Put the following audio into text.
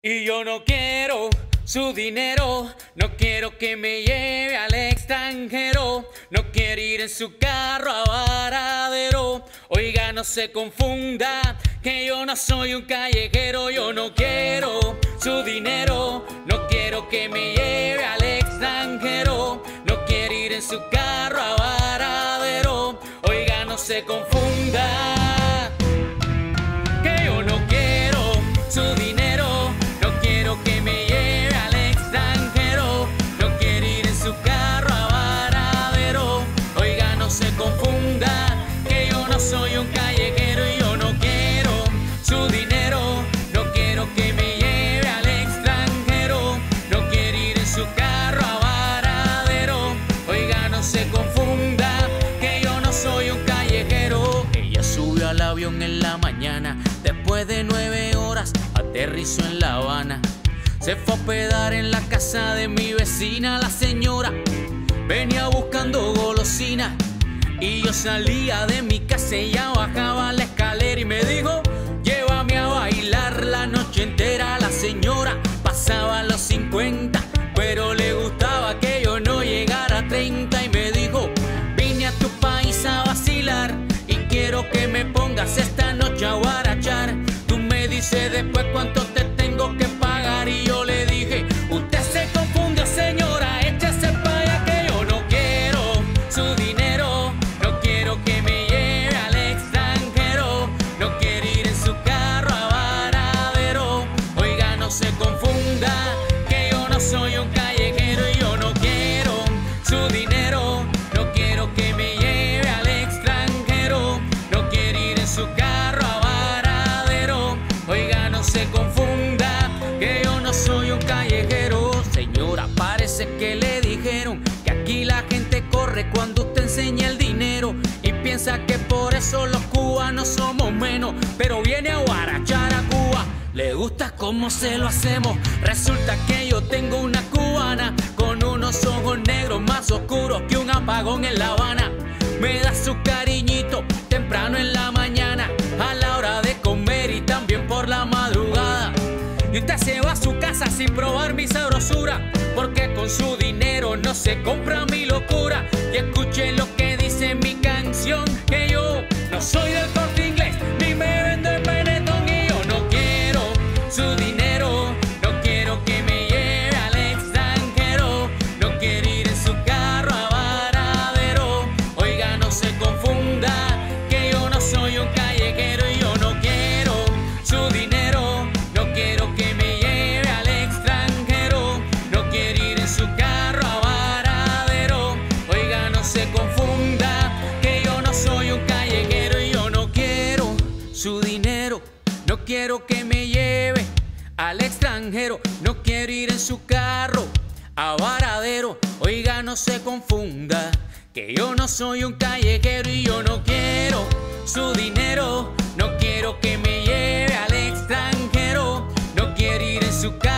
Y yo no quiero su dinero, no quiero que me lleve al extranjero, no quiero ir en su carro a varadero. Oiga, no se confunda, que yo no soy un callejero, yo no quiero su dinero, no quiero que me lleve al extranjero, no quiero ir en su carro a varadero. Oiga, no se confunda, en la mañana, después de nueve horas aterrizó en La Habana. Se fue a hospedar en la casa de mi vecina, la señora. Venía buscando golosina. Y yo salía de mi casa y ella bajaba la escalera y me dijo, llévame a bailar la noche entera. La señora pasaba los 50, pero le después cuánto Que le dijeron que aquí la gente corre cuando usted enseña el dinero y piensa que por eso los cubanos somos menos, pero viene a guarachar a Cuba. Le gusta cómo se lo hacemos. Resulta que yo tengo una cubana con unos ojos negros más oscuros que un apagón en La Habana. Me da su cariñito temprano en la mañana, a la hora de comer y también por la madrugada. Y usted se va a su casa sin probar mi sabrosura, porque con su dinero no se compra mi locura. Y escuchen lo que dice mi canción, que yo no soy del corte se confunda, que yo no soy un callejero y yo no quiero su dinero, no quiero que me lleve al extranjero, no quiero ir en su carro a varadero. Oiga, no se confunda, que yo no soy un callejero y yo no quiero su dinero, no quiero que me lleve al extranjero, no quiero ir en su carro